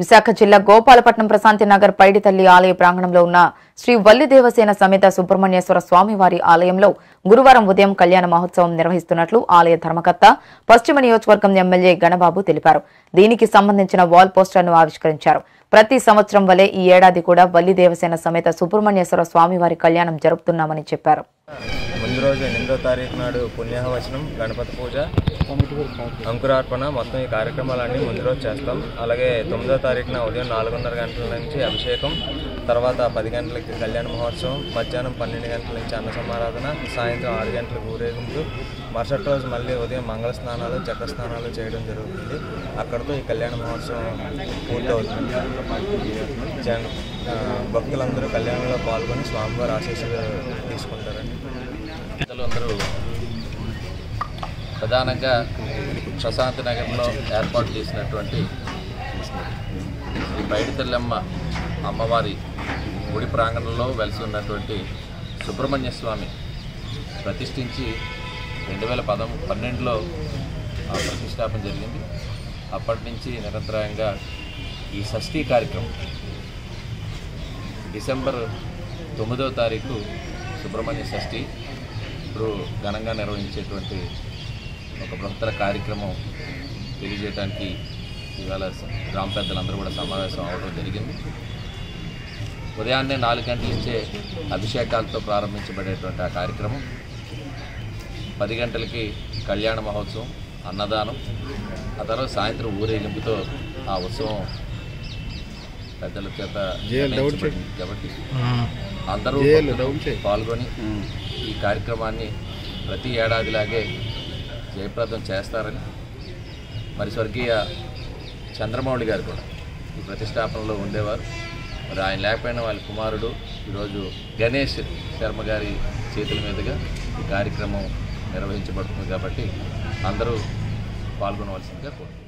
విశాఖ జిల్లా గోపాలపట్నం ప్రశాంతి నగర్ పైడితల్లి ఆలయ ప్రాంగణంలో ఉన్న శ్రీ వల్లి దేవసేన సమేత సుబ్రహ్మణ్యేశ్వర స్వామివారి ఆలయంలో గురువారం ఉదయం కళ్యాణ మహోత్సవం నిర్వహిస్తున్నట్లు ఆలయ ధర్మకర్త పశ్చిమ నియోజకవర్గం ఎమ్మెల్యే గణబాబు తెలిపారు. దీనికి సంబంధించిన వాల్ పోస్టర్ను ఆవిష్కరించారు. ప్రతి సంవత్సరం వలె ఈ ఏడాది కూడా వల్లి దేవసేన సమేత సుబ్రహ్మణ్యేశ్వర స్వామివారి కళ్యాణం జరుపుతున్నామని చెప్పారు. ముందు రోజు ఎనిమిదో తారీఖు నాడు పుణ్యాహవచనం గణపతి పూజ అంకురార్పణ మొత్తం ఈ కార్యక్రమాలన్నీ ముందు రోజు చేస్తాం. అలాగే తొమ్మిదో తారీఖున ఉదయం నాలుగున్నర గంటల నుంచి అభిషేకం తర్వాత పది గంటలకి కళ్యాణ మహోత్సవం మధ్యాహ్నం పన్నెండు గంటల నుంచి అన్న సమారాధన సాయంత్రం ఆరు గంటలకు ఊరేగింపు మరుసటి రోజు మళ్ళీ ఉదయం మంగళ స్నానాలు చక్ర స్నానాలు చేయడం జరుగుతుంది. అక్కడితో ఈ కళ్యాణ మహోత్సవం పూర్తవుతుంది. జన భక్తులందరూ కళ్యాణంలో పాల్గొని స్వామివారి ఆశీస్సులు తీసుకుంటారండి. అందరూ ప్రధానంగా ప్రశాంత్ నగర్లో ఏర్పాటు చేసినటువంటి ఈ బయటితల్లమ్మ అమ్మవారి గుడి ప్రాంగణంలో వెలిసి ఉన్నటువంటి సుబ్రహ్మణ్య స్వామి ప్రతిష్ఠించి రెండు వేల పదం పన్నెండులో ఆ ప్రతిష్టాపన జరిగింది. అప్పటి నుంచి నిరంతరాయంగా ఈ షష్ఠీ కార్యక్రమం డిసెంబర్ తొమ్మిదవ తారీఖు సుబ్రహ్మణ్య షష్ఠి ఇప్పుడు ఘనంగా నిర్వహించేటువంటి ఒక బృహత్తర కార్యక్రమం తెలియజేయడానికి ఇవాళ గ్రామ పెద్దలందరూ కూడా సమావేశం అవడం జరిగింది. ఉదయాన్నే నాలుగు గంటల నుంచే అభిషేకాలతో ప్రారంభించబడేటువంటి ఆ కార్యక్రమం. పది గంటలకి కళ్యాణ మహోత్సవం అన్నదానం ఆ తర్వాత సాయంత్రం ఊరేగింపుతో ఆ ఉత్సవం పెద్దల చేత కాబట్టి అందరూ పాల్గొని ఈ కార్యక్రమాన్ని ప్రతి ఏడాదిలాగే జయప్రదం చేస్తారని మరి స్వర్గీయ చంద్రమౌళి గారు కూడా ఈ ప్రతిష్టాపనలో ఉండేవారు. మరి ఆయన లేకపోయినా వాళ్ళ కుమారుడు ఈరోజు గణేష్ శర్మ గారి చేతుల మీదుగా ఈ కార్యక్రమం నిర్వహించబడుతుంది కాబట్టి అందరూ పాల్గొనవలసిందిగా కోరుతున్నాను